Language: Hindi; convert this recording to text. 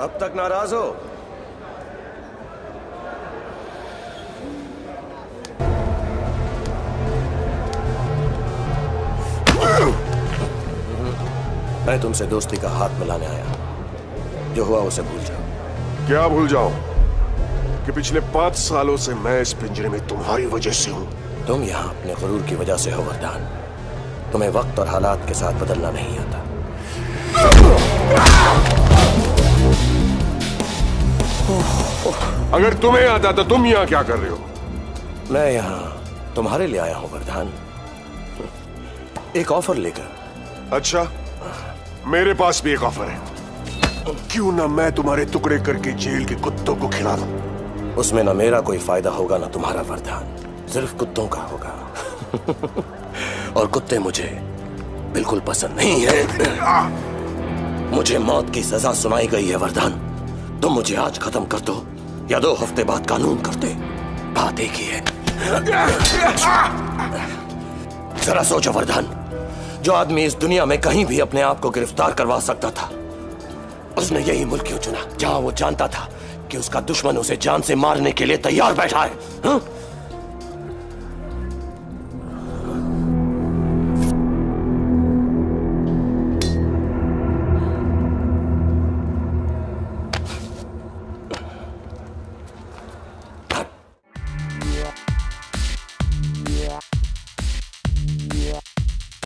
अब तक नाराज़ हो। मैं तुमसे दोस्ती का हाथ मिलाने आया। जो हुआ उसे भूल जाओ। क्या भूल जाओ कि पिछले पाँच सालों से मैं इस पिंजरे में तुम्हारी वजह से हूँ। तुम यहाँ अपने गुरूर की वजह से हो वरदान। तुम्हें वक्त और हालात के साथ बदलना नहीं आता। अगर तुम्हें आता तो तुम यहाँ क्या कर रहे हो? मैं यहाँ तुम्हारे लिए आया हूँ वरदान। एक ऑफ़र लेकर। अच्छा मेरे पास भी एक ऑफ़र है। क्यों ना मैं तुम्हारे टुकड़े करके जेल के कुत्तों को खिला दूँ? उसमें ना मेरा कोई फ़ायदा होगा ना तुम्हारा वरदान। सिर्फ़ कुत्तों का होगा। और कुत्ते मुझे बिल्कुल पसंद नहीं है। मुझे मौत की सजा सुनाई गई है वरदान। तुम मुझे आज खत्म कर दो। या दो हफ़्ते बाद कानून कर दे बात एक ही है। जरा सोचो वरदान। जो आदमी इस दुनिया में कहीं भी अपने आप को गिरफ़्तार करवा सकता था, उसने यही मुल्क क्यों चुना, जहाँ वो जानता था कि उसका दुश्मन उसे जान से मारने के लिए तैयार बैठा है, हा?